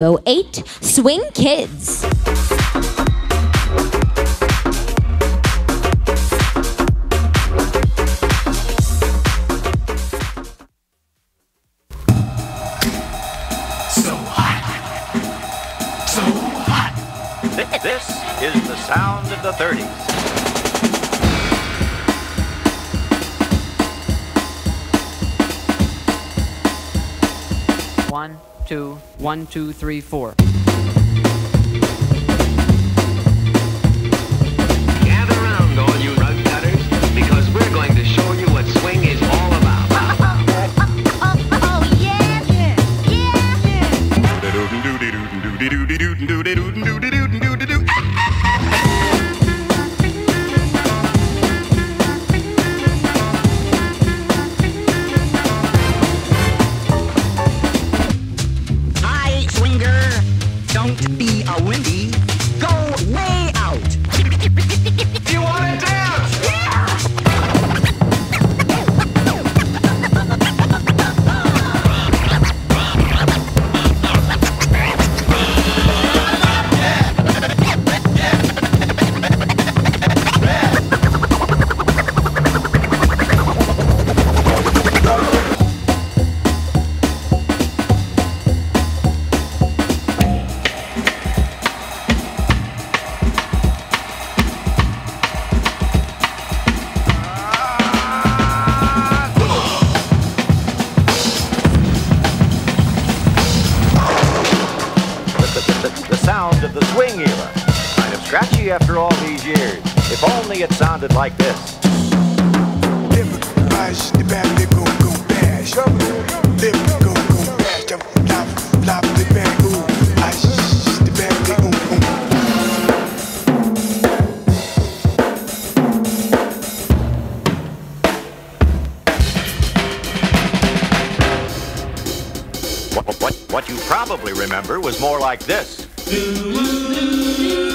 Go 8, Swing Kids. So hot. So hot. This is the sound of the 30s. One, two, one, two, three, four. Gather around, all you rug cutters, because we're going to show you what swing is all about. Oh, yeah, yeah, yeah, yeah. Be a windy. Go way the swing era. Kind of scratchy after all these years. If only it sounded like this. What, what, what you probably remember was more like this. Ba ba da